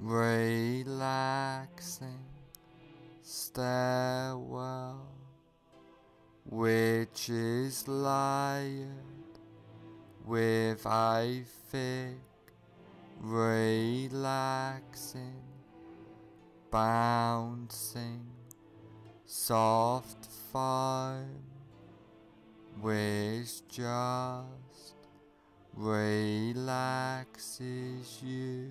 relaxing stairwell which is layered with a thick, relaxing, bouncing, soft foam which just relaxes you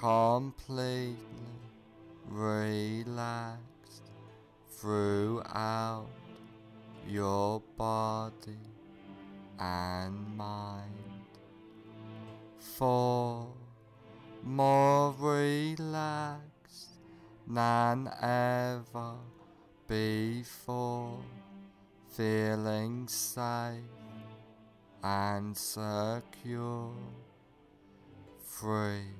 completely relaxed throughout your body and mind. Four, more relaxed than ever before, feeling safe and secure. Three,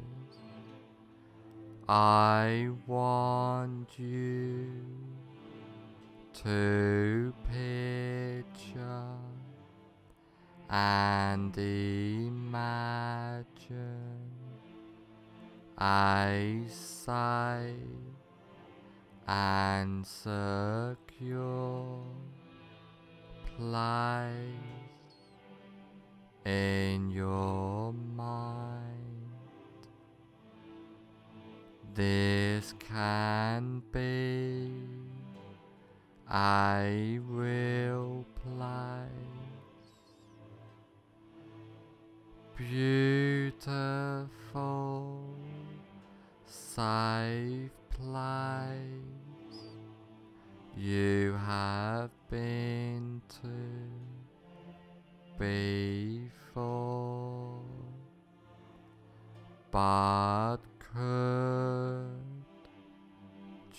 I want you to picture and imagine a safe and secure place in your mind. This can be I will place, beautiful, safe place. You have been to before, but could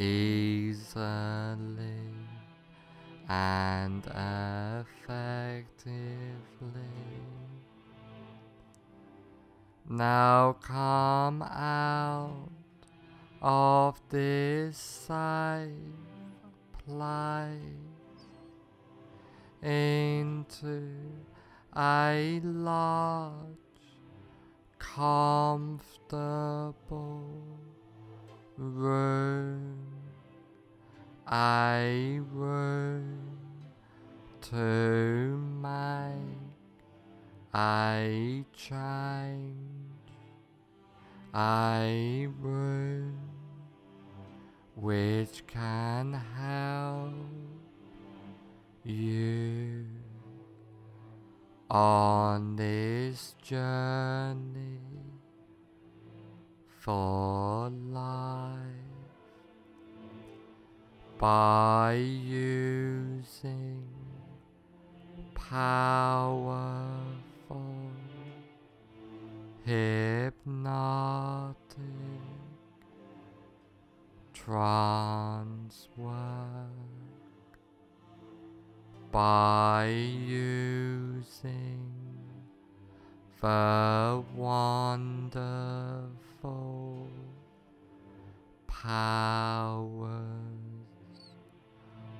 easily and effectively. Now come out of this safe place into a large, comfortable room, a room to my a change, a room which can help you on this journey for life by using powerful hypnotic trance work by using the wonderful powers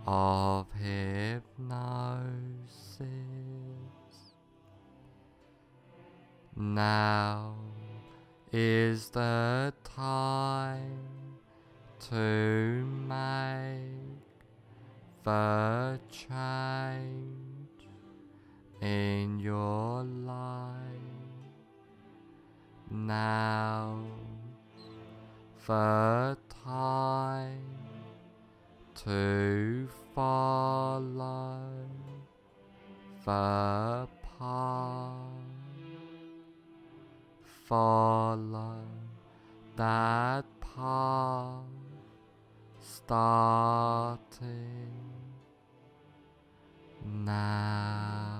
of hypnosis. Now is the time to make the change in your life. Now the time to follow the path. Follow that path starting now.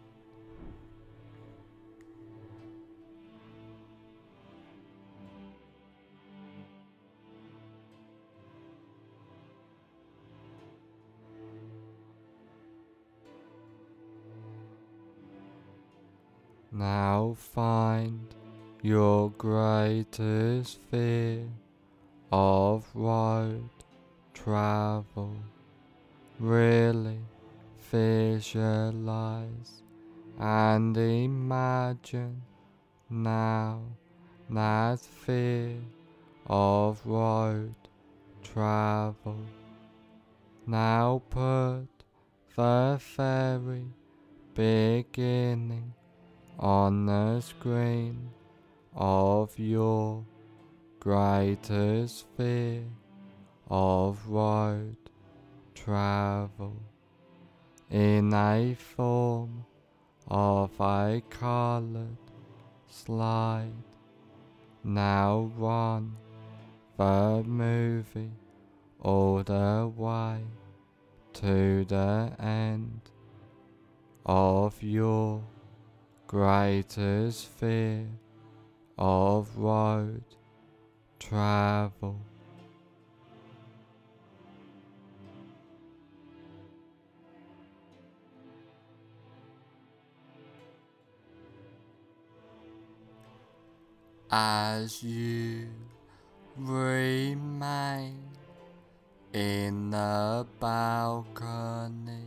Now find your greatest fear of road travel. Really visualize and imagine now that fear of road travel. Now put the very beginning on the screen of your greatest fear of road travel in a form of a colored slide. Now run the movie all the way to the end of your greatest fear of road travel. As you remain in the balcony,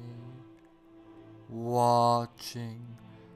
watching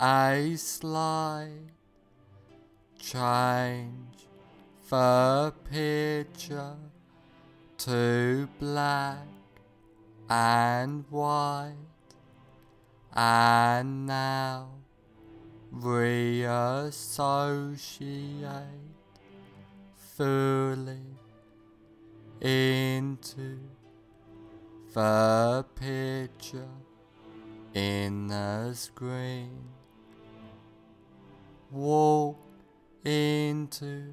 a slide. Change the picture to black and white. And now reassociate fully into the picture in the screen. Walk into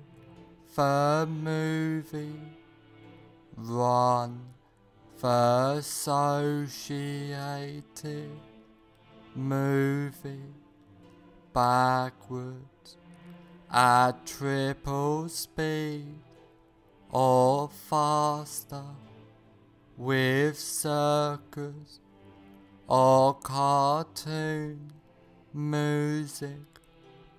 the movie. Run the associated movie. Backwards. At triple speed or faster. With circus or cartoon music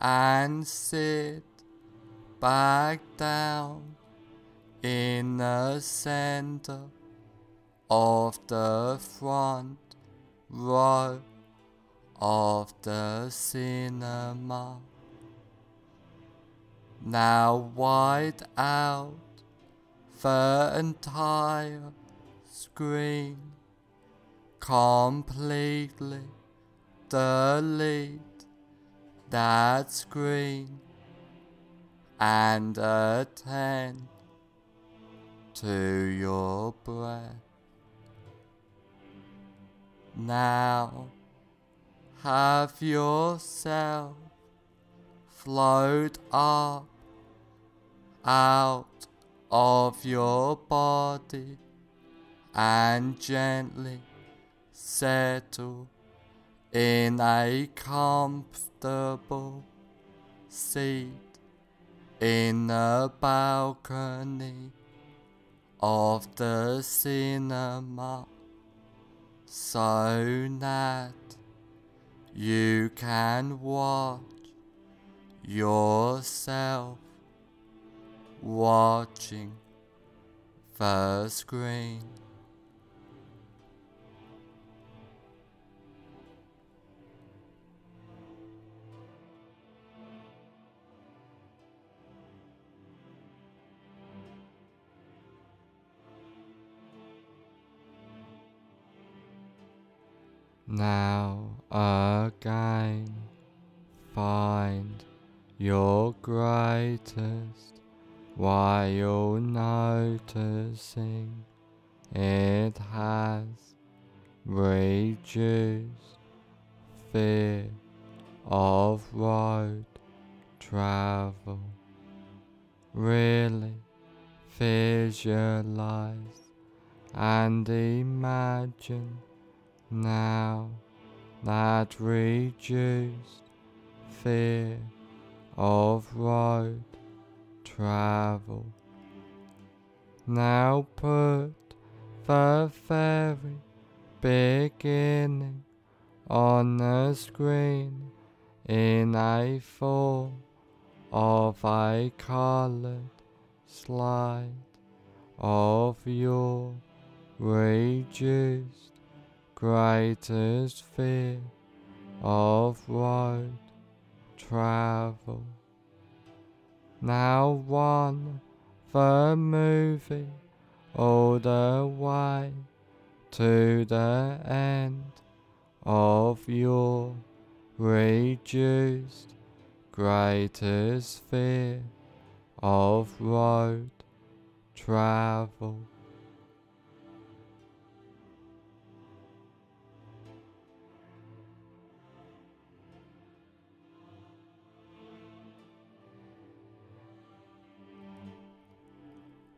and sit back down in the center of the front row of the cinema. Now wide out the entire screen, completely delete that screen and attend to your breath. Now have yourself float up out of your body and gently settle in a comfortable seat in the balcony of the cinema so that you can watch yourself watching the screen. Now again, find your greatest while noticing it has reduced fear of road travel. Really visualize and imagine now that reduced fear of road travel. Now put the very beginning on the screen in a form of a colored slide of your reduced greatest fear of road travel. Now one the movie all the way to the end of your reduced greatest fear of road travel.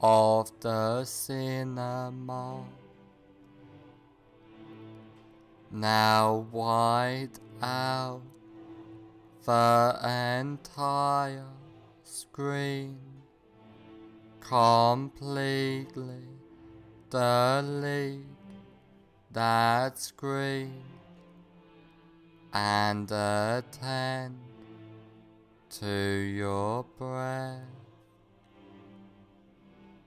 of the cinema. Now wide out the entire screen completely delete that screen and attend to your breath.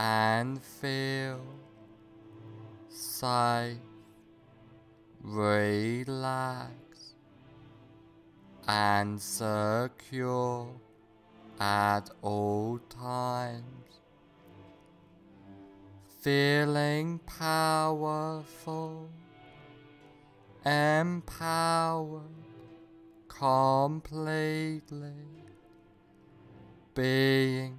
and feel safe, relaxed, and secure at all times. Feeling powerful, empowered completely, being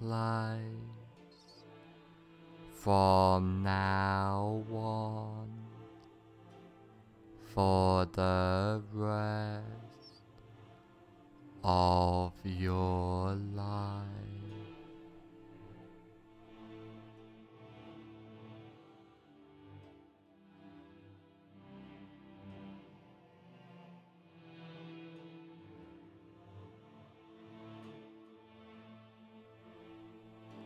place from now on for the rest of your life.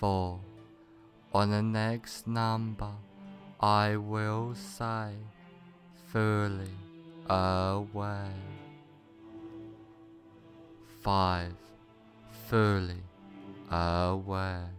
Four, on the next number, I will say fully aware. Five, fully aware.